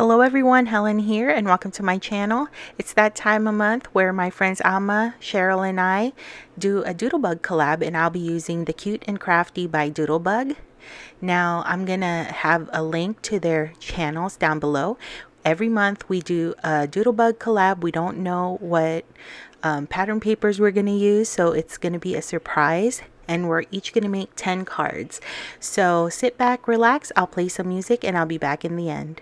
Hello everyone, Helen here and welcome to my channel. It's that time of month where my friends Alma, Cherryl and I do a Doodlebug collab and I'll be using the Cute and Crafty by Doodlebug. Now I'm going to have a link to their channels down below. Every month we do a Doodlebug collab. We don't know what um, pattern papers we're going to use so it's going to be a surprise and we're each going to make 10 cards. So sit back, relax, I'll play some music and I'll be back in the end.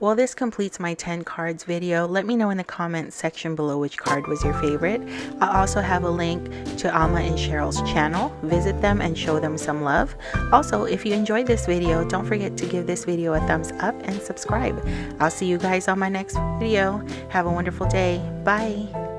Well, this completes my 10 cards video. Let me know in the comments section below which card was your favorite. I also have a link to Alma and Cherryl's channel. Visit them and show them some love. Also, if you enjoyed this video, don't forget to give this video a thumbs up and subscribe. I'll see you guys on my next video. Have a wonderful day. Bye.